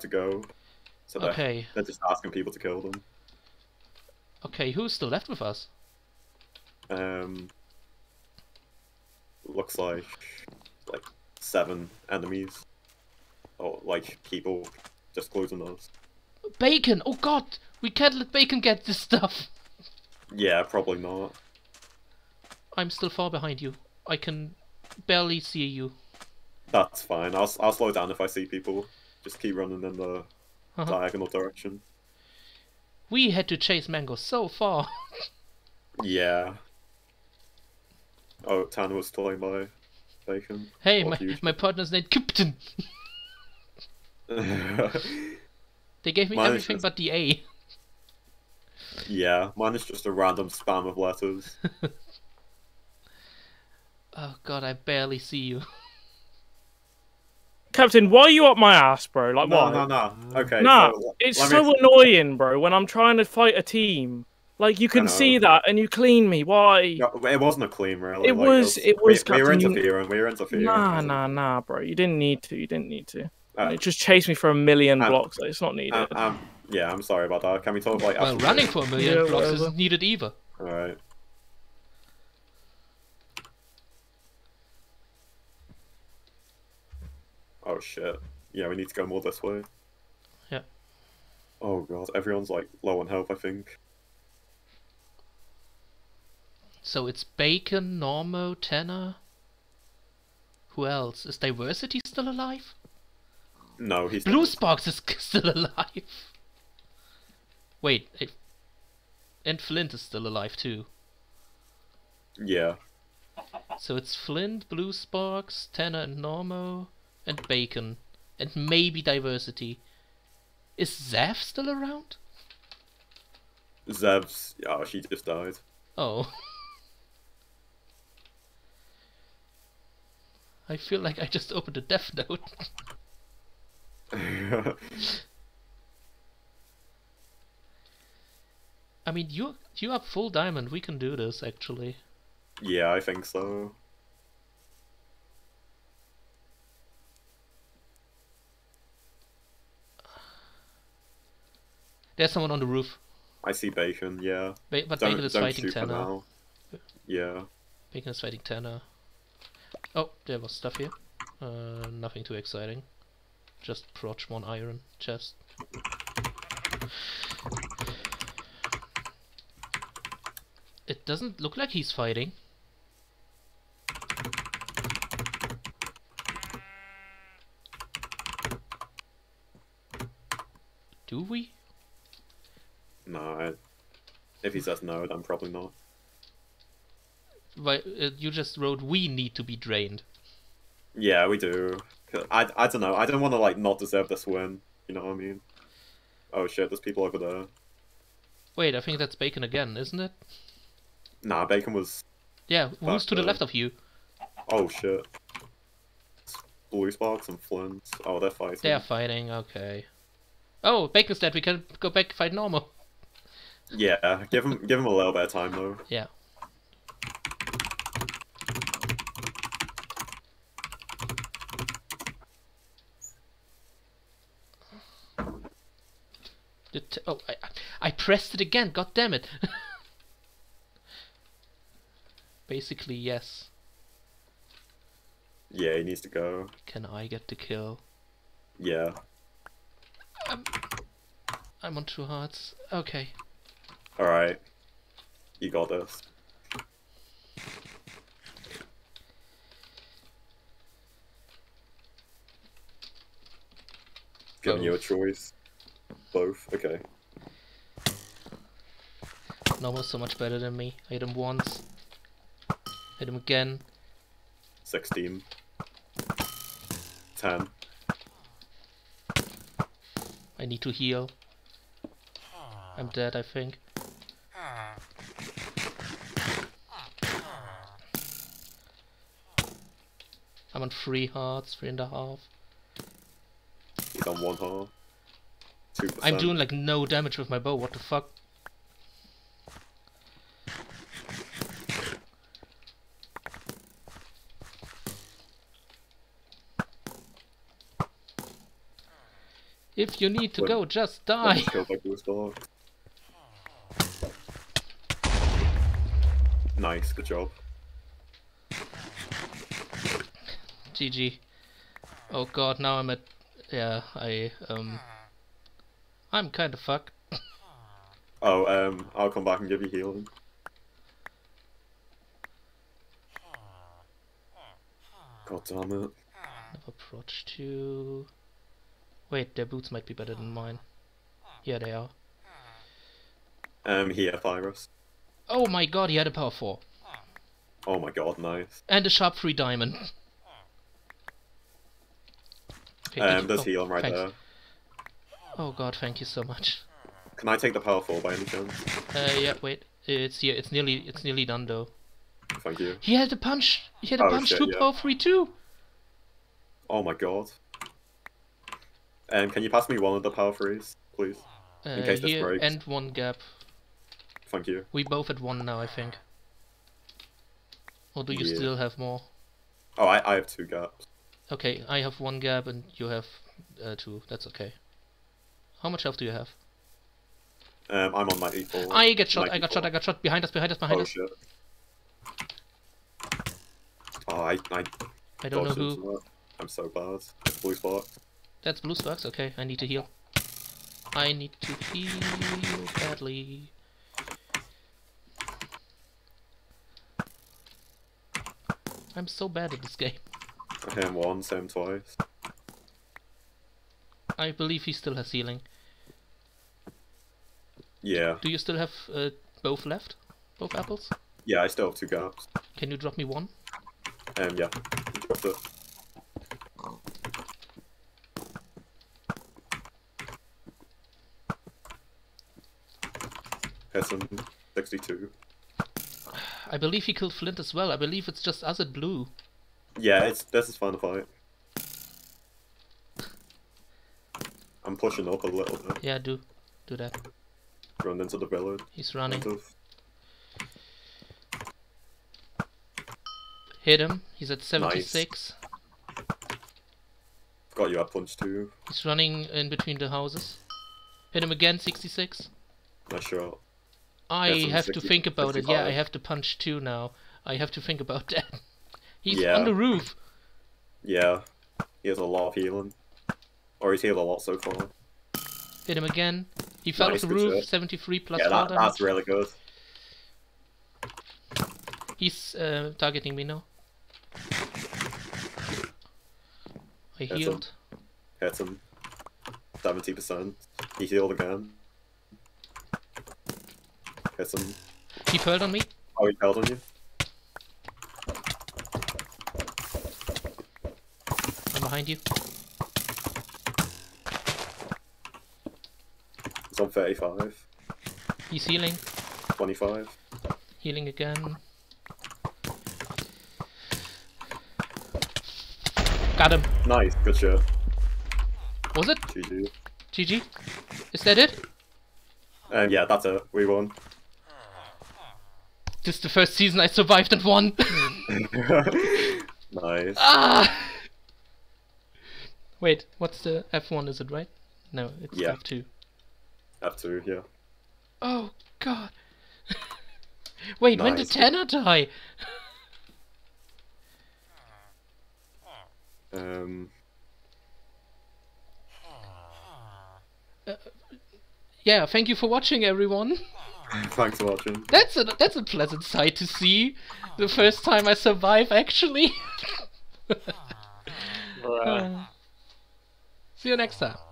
to go. So they're, Okay. they're just asking people to kill them. Okay, who's still left with us? Um, looks like like seven enemies, or like people just closing us. Bacon! Oh god! We can't let Bacon get this stuff! Yeah, probably not. I'm still far behind you. I can barely see you. That's fine. I'll I'll slow down if I see people. Just keep running in the Uh-huh. diagonal direction. We had to chase Mango so far. Yeah. Oh, Tan was slain by Bacon. hey, my, my partner's named Captain. They gave me Mine everything just- but the A. yeah, mine is just a random spam of letters. Oh god, I barely see you. Captain, why are you up my ass, bro? Like, No, why? no, no. Okay. Nah, so, it's so me- annoying, bro, when I'm trying to fight a team. Like, you can see that and you clean me. Why? No, it wasn't a clean, really. It like, was- it was, We, we were you- interfering. We were interfering. Nah, nah, nah, bro. You didn't need to. You didn't need to. Uh, it just chased me for a million um, blocks. Like, it's not needed. Um, um, yeah, I'm sorry about that. Can we talk like? Well, after running for a million Yeah, blocks whatever. isn't needed either. All right. Oh shit. Yeah, we need to go more this way. Yeah. Oh god, everyone's like low on health, I think. So it's Bacon, Normo, Tanner. Who else? Is Diversity still alive? No, he's Blue Sparks is still alive. Wait, it... and Flint is still alive too. Yeah. So it's Flint, Blue Sparks, Tanner and Normo, and Bacon. And maybe Diversity. Is Zav still around? Zev's oh she just died. Oh. I feel like I just opened a death note. I mean, you you have full diamond. We can do this actually. yeah, I think so. There's someone on the roof. I see Bacon, yeah. Ba- but Don't, Bacon is fighting Tanner. now. Yeah. Bacon is fighting Tanner. Oh, there was stuff here. Uh, nothing too exciting. Just proch one iron chest. It doesn't look like he's fighting. Do we? No, I, if he says no, then probably not. Why, uh, you just wrote we need to be drained. Yeah, we do. I, I don't know. I don't want to like not deserve this win. You know what I mean? Oh shit, there's people over there. Wait, I think that's Bacon again, isn't it? Nah, Bacon was. Yeah, who's to the uh, left of you? Oh shit. Blue Sparks and Flint. Oh, they're fighting. They're fighting, okay. Oh, Bacon's dead, we can go back fight Normo. Yeah, give him give him a little bit of time though. Yeah. The t- oh, I, I- I pressed it again, god damn it. Basically, yes. Yeah, he needs to go. Can I get the kill? Yeah. I'm on two hearts. Okay. All right. You got this. Giving you a choice. Both. Okay. Normo's so much better than me. I hit him once. Hit him again. 16. 10. I need to heal. I'm dead, I think. I'm on three hearts, three and a half. He's on one heart. 2%. I'm doing like no damage with my bow, what the fuck? If you need to go, just die. just killed by blue spark. Nice, good job. GG. Oh god, now I'm at. Yeah, I um. I'm kind of fucked. Oh, um, I'll come back and give you healing. God damn it. Approach to. Wait, their boots might be better than mine. Yeah, they are. Um, here, Virus. Oh my god, he had a power 4. Oh my god, nice. And a sharp 3 diamond. Okay, Um, there's oh, healing right thanks. there. Oh god, thank you so much. Can I take the power 4 by any chance? Uh, yeah, wait. It's here. It's nearly. It's nearly done though. Thank you. He had a punch. He had a Oh, punch shit, two yeah. power three too. Oh my god. Um, can you pass me one of the power threes, please? Uh, case this breaks. and one gap. Thank you. We both at one now, I think. Or do you Yeah. still have more? Oh, I, I have two gaps. Okay, I have one gap and you have uh, two. That's okay. How much health do you have? Um, I'm on 94. I get shot. I got shot. I got shot. Behind us. Behind us. Behind Oh us. shit. Oh, I, I I don't know who. I'm so bad. Blue spot. That's blue sparks. Okay, I need to heal. I need to heal badly. I'm so bad at this game. Him once, him twice. I believe he still has healing. Yeah. Do you still have uh, both left? Both apples? Yeah, I still have two gaps. Can you drop me one? Um, yeah. Dropped it. Hit 62. I believe he killed Flint as well. I believe it's just us at blue. Yeah, it's this is fun to fight. I'm pushing up a little bit. Yeah, do. Do that. Run into the village. He's running. Hit him. He's at 76. Nice. Got you at punch too. He's running in between the houses. Hit him again, 66. Nice shot. I have to think about it. Yeah, I have to punch two now. I have to think about that. He's Yeah. on the roof. Yeah. He has a lot of healing. Or he's healed a lot so far. Hit him again. He fell Nice, off the roof, shot. 73 plus yeah, that, that's really good. He's uh, targeting me now. I him. healed. Hit him. 70%. He healed again. Hit him. He pearled on me. Oh, he held on you? Behind you. He's on 35. He's healing. 25. Healing again. Got him. Nice, good shot. Was it? GG. GG? Is that it? Um, yeah, that's it. We won. This is the first season I survived and won. nice. ah! Wait, what's the F1? Is it right? No, it's Yeah. F2. F2, yeah. Oh god. Wait, when did Nice. Tanner die? Um, Yeah, thank you for watching everyone. thanks for watching. That's a that's a pleasant sight to see. The first time I survive actually. Bruh. Uh, see you next time.